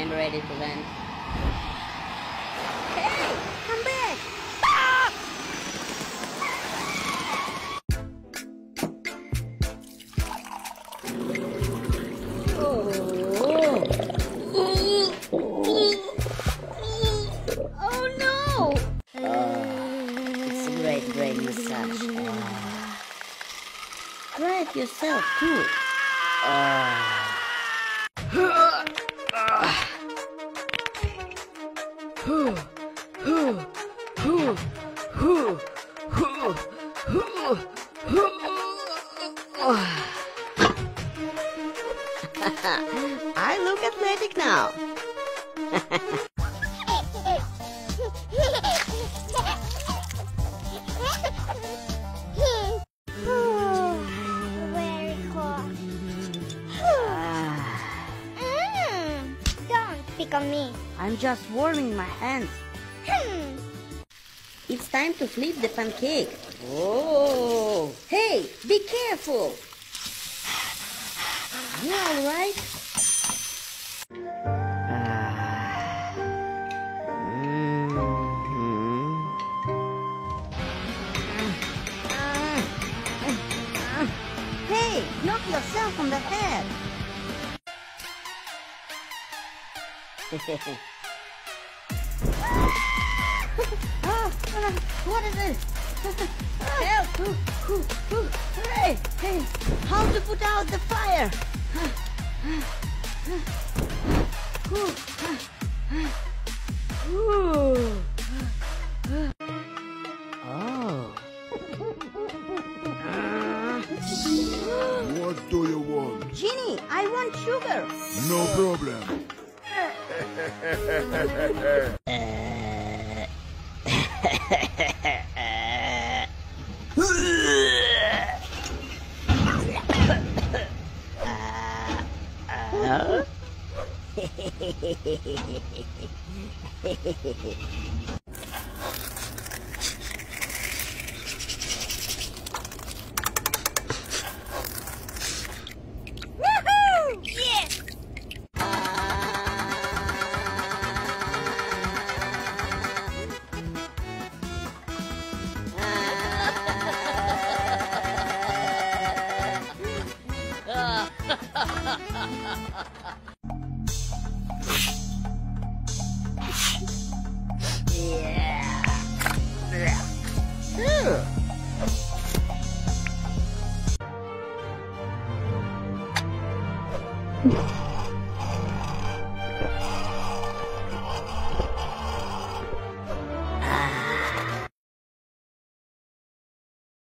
I'm ready to land. Hey, come back! Oh no! It's a great brain massage. Try it yourself too. Ah. Ah. I look athletic now. pick on me. I'm just warming my hands. Hmm. It's time to flip the pancake. Oh! Hey, be careful! You alright? Hey, knock yourself on the head! What is it? Help! Hey, how to put out the fire? Oh. What do you want? Ginny, I want sugar. No problem. Woohoo! Yes! Yeah.